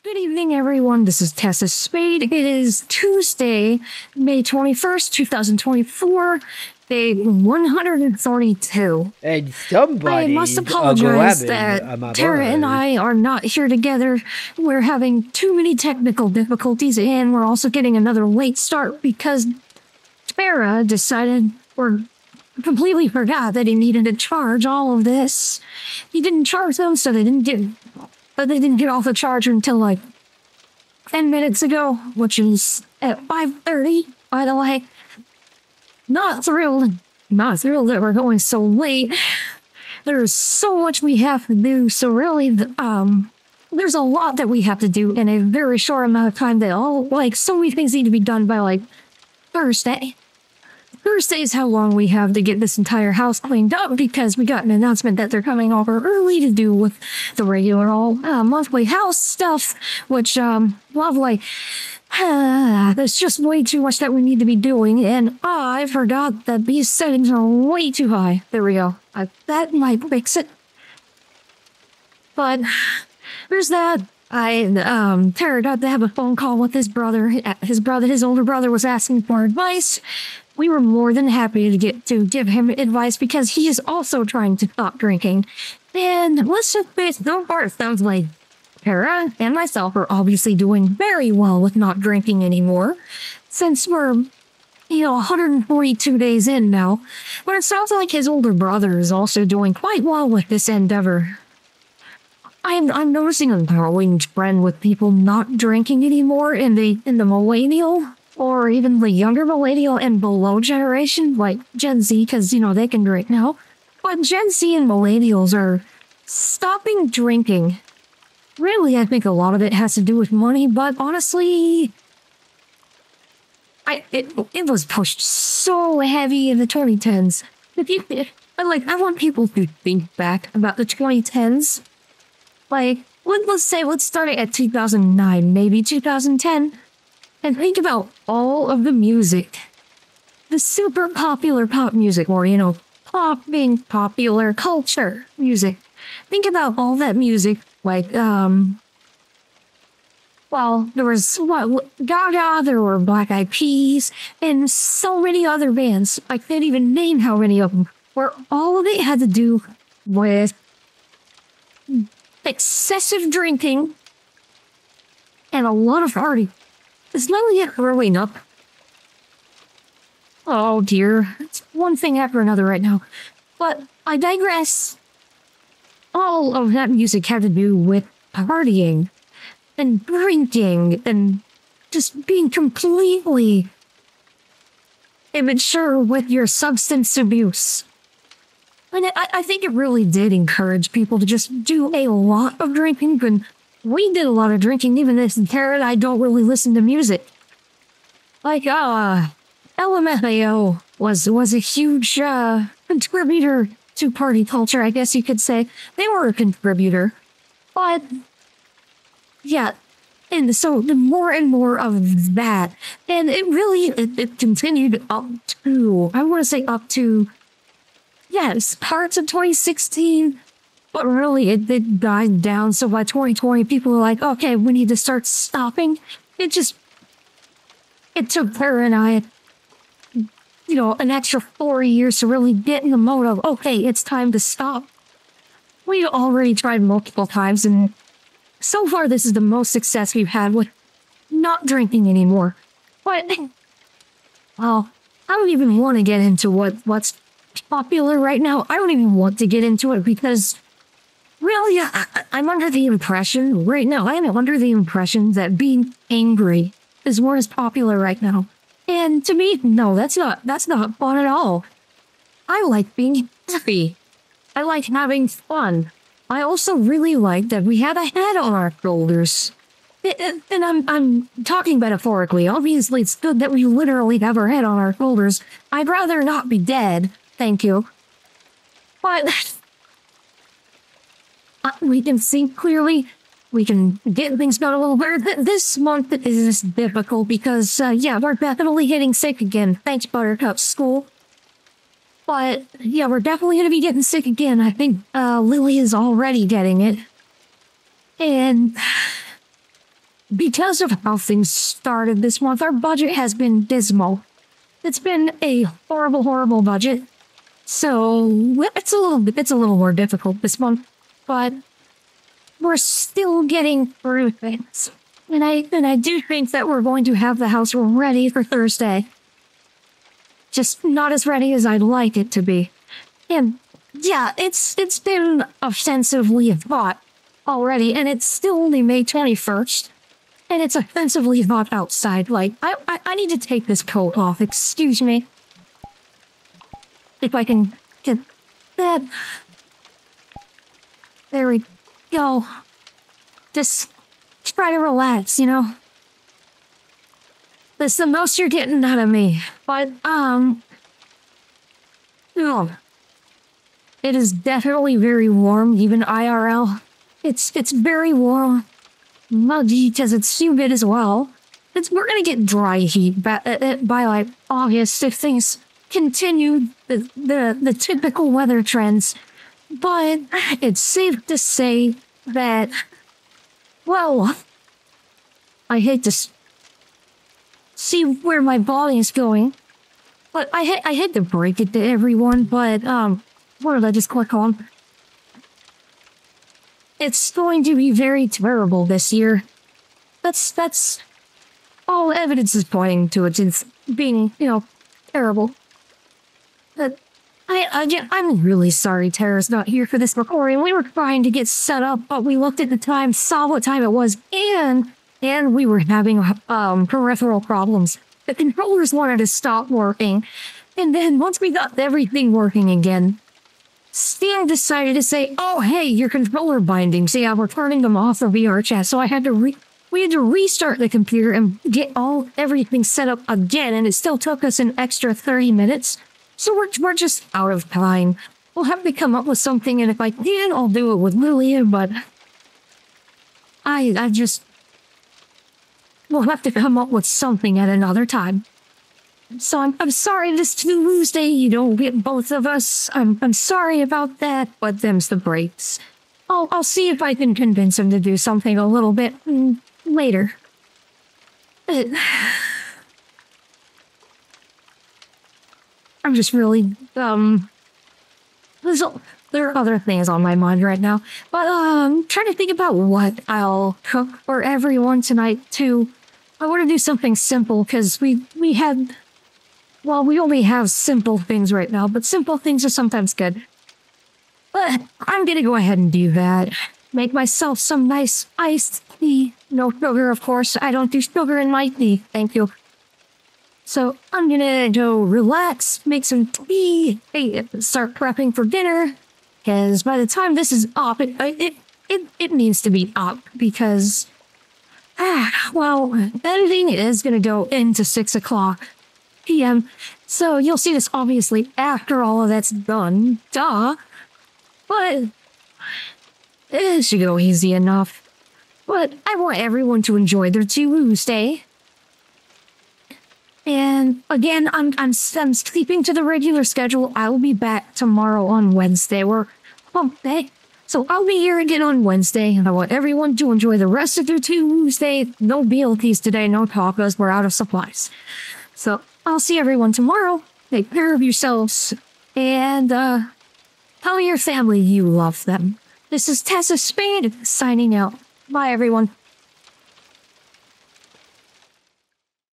Good evening, everyone. This is Tessa Spade. It is Tuesday, May 21st, 2024, day 132. And somebody I must apologize that Tara and I are not here together. We're having too many technical difficulties, and we're also getting another late start because Tara decided or completely forgot that he needed to charge all of this. He didn't charge them, so they didn't get but they didn't get off the charger until like 10 minutes ago, which is at 5.30, by the way. Not thrilled. Not thrilled that we're going so late. There's so much we have to do, so really, um, there's a lot that we have to do in a very short amount of time that all, like, so many things need to be done by, like, Thursday. Thursday is how long we have to get this entire house cleaned up because we got an announcement that they're coming over early to do with the regular all uh, monthly house stuff, which, um, lovely. Uh, there's just way too much that we need to be doing, and I forgot that these settings are way too high. There we go. I, that might fix it. But there's that. I um Tara got to have a phone call with his brother. His brother, his older brother, was asking for advice, we were more than happy to get to give him advice because he is also trying to stop drinking. And let's just face no part sounds like Tara and myself are obviously doing very well with not drinking anymore, since we're you know 142 days in now. But it sounds like his older brother is also doing quite well with this endeavor. I'm I'm noticing a growing trend with people not drinking anymore in the in the millennial or even the younger millennial and below generation, like Gen Z, because, you know, they can drink now. But Gen Z and millennials are stopping drinking. Really, I think a lot of it has to do with money, but honestly, I it, it was pushed so heavy in the 2010s. If you, I like, I want people to think back about the 2010s. Like, let, let's say, let's start it at 2009, maybe 2010. And think about all of the music. The super popular pop music, or, you know, pop being popular culture music. Think about all that music, like, um, well, there was what Gaga, there were Black Eyed Peas, and so many other bands. I can't even name how many of them. Where all of it had to do with excessive drinking and a lot of party. Is Lily growing up? Oh dear, it's one thing after another right now. But I digress. All of that music had to do with partying and drinking and just being completely immature with your substance abuse. And I, I think it really did encourage people to just do a lot of drinking and we did a lot of drinking, even this and I don't really listen to music. Like, uh, LMFAO was, was a huge, uh, contributor to party culture, I guess you could say. They were a contributor. But, yeah, and so the more and more of that, and it really, it, it continued up to, I want to say up to, yes, parts of 2016, but really, it, it died down. So by 2020, people were like, okay, we need to start stopping. It just, it took her and I, you know, an extra four years to really get in the mode of, okay, it's time to stop. We already tried multiple times, and so far, this is the most success we've had with not drinking anymore. But, well, I don't even want to get into what what's popular right now. I don't even want to get into it because Really, I, I'm under the impression right now. I am under the impression that being angry is what is popular right now. And to me, no, that's not that's not fun at all. I like being happy. I like having fun. I also really like that we have a head on our shoulders. And I'm I'm talking metaphorically. Obviously, it's good that we literally have our head on our shoulders. I'd rather not be dead, thank you. But uh, we can see clearly. We can get things done a little better. This month is difficult because, uh, yeah, we're definitely hitting sick again. Thanks, Buttercup School. But, yeah, we're definitely going to be getting sick again. I think uh, Lily is already getting it. And because of how things started this month, our budget has been dismal. It's been a horrible, horrible budget. So it's a little bit, it's a little more difficult this month, but we're still getting through things. And I, and I do think that we're going to have the house ready for Thursday. Just not as ready as I'd like it to be. And yeah, it's, it's been offensively thought already, and it's still only May 21st. And it's offensively hot outside. Like, I, I, I need to take this coat off. Excuse me. If I can get that. There we go. Just try to relax, you know? That's the most you're getting out of me. But, um... No. It is definitely very warm, even IRL. It's, it's very warm muggy because it's humid as well. It's, we're gonna get dry heat by, uh, uh, by like August if things continue the, the, the typical weather trends. But it's safe to say that, well, I hate to see where my body is going. But I, I hate to break it to everyone, but, um, what did I just click on? It's going to be very terrible this year. That's, that's... All evidence is pointing to it as being, you know, terrible. I, I, I'm really sorry Tara's not here for this recording. We were trying to get set up, but we looked at the time, saw what time it was, and and we were having um, peripheral problems. The controllers wanted to stop working. And then once we got everything working again, Steam decided to say, oh, hey, your controller bindings. Yeah, we're turning them off of VRChat. So I had to re we had to restart the computer and get all everything set up again. And it still took us an extra 30 minutes. So we're, we're just out of time. We'll have to come up with something. And if I can, I'll do it with Lilia. But I, I just, we'll have to come up with something at another time. So I'm, I'm sorry this Tuesday you don't get both of us. I'm, I'm sorry about that, but them's the breaks. I'll, I'll see if I can convince him to do something a little bit later. Uh, I'm just really, um... There's there are other things on my mind right now. But, um, trying to think about what I'll cook for everyone tonight, too. I want to do something simple, because we, we had well, we only have simple things right now, but simple things are sometimes good. But I'm gonna go ahead and do that. Make myself some nice iced tea. No sugar, of course. I don't do sugar in my tea. Thank you. So I'm gonna go relax, make some tea, start prepping for dinner. Because by the time this is up, it, it, it, it needs to be up because, ah, well, editing is gonna go into 6 o'clock p.m. So you'll see this obviously after all of that's done. Duh. But it should go easy enough. But I want everyone to enjoy their Tuesday. And again, I'm, I'm, I'm sleeping to the regular schedule. I will be back tomorrow on Wednesday. We're day. So I'll be here again on Wednesday, and I want everyone to enjoy the rest of their Tuesday. No BLTs today, no tacos. We're out of supplies. So I'll see everyone tomorrow. Take care of yourselves. And, uh, tell your family you love them. This is Tessa Spade signing out. Bye, everyone.